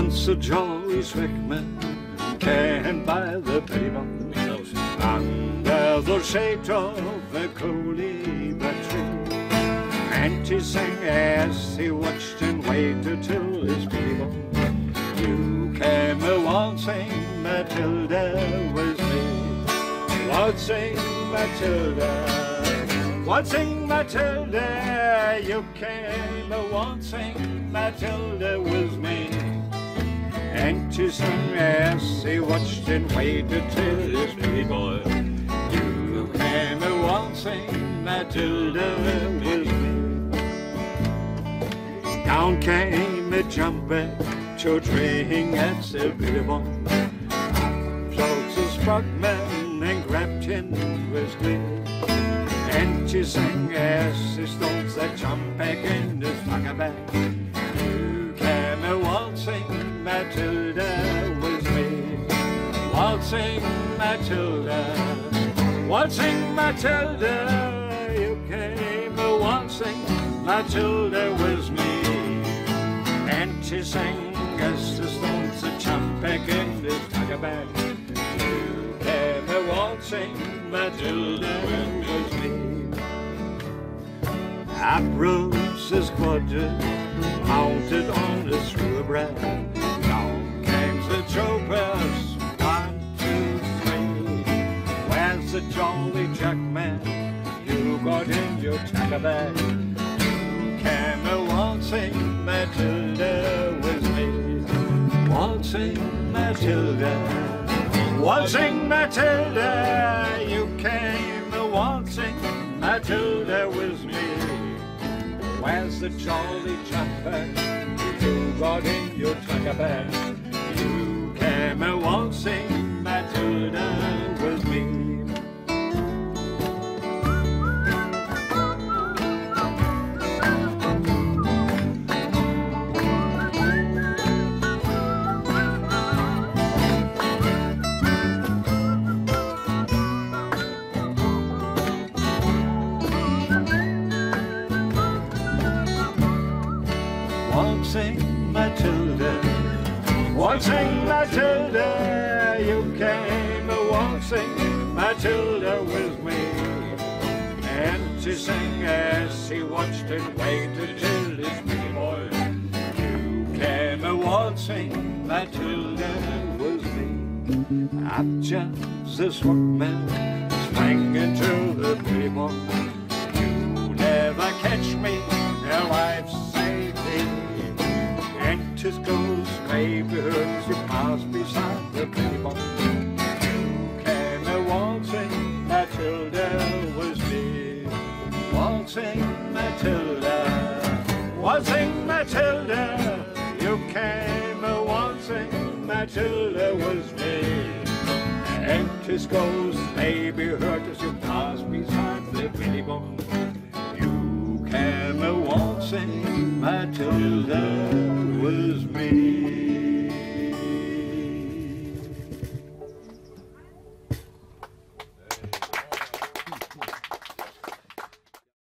Once a jolly swagman came by the pavement under the shade of a coolibah tree. And he sang as he watched and waited till his people. You came a waltzing Matilda was me. Waltzing Matilda, waltzing Matilda, you came a waltzing Matilda was me. Sang as he watched and waited till his people. You came a waltzing Matilda was me. Down came a jumbuck to drink at the billabong. Floats a spokesman and grabbed him with glee. And she sang as he stones that jump back in his back. You came a waltzing Matilda with me. Waltzing Matilda, waltzing Matilda, you came a waltzing Matilda was me. And she sang as the stones jump back in this tucker bag. You came a waltzing Matilda was me. Up rose the squadron, mounted on the thoroughbred. Down came one, two, three. Where's the jolly jackman? You got in your. You came a waltzing Matilda with me. Waltzing Matilda, waltzing Matilda, you came a waltzing Matilda with me. Where's the jolly jumbuck you got in your tucker bag? Waltzing Matilda, waltzing Matilda, you came a waltzing Matilda with me. And she sang as she watched and waited till his boy. You came a waltzing Matilda with me. Up jumps this workman, sprang into the boy. You never catch me, And his ghost heard as you pass beside the pretty boy. You came a waltzing Matilda was me. Waltzing Matilda, waltzing Matilda, you came a waltzing Matilda was me. And his ghost baby heard as you pass beside the pretty boy. You came a waltzing Matilda was me.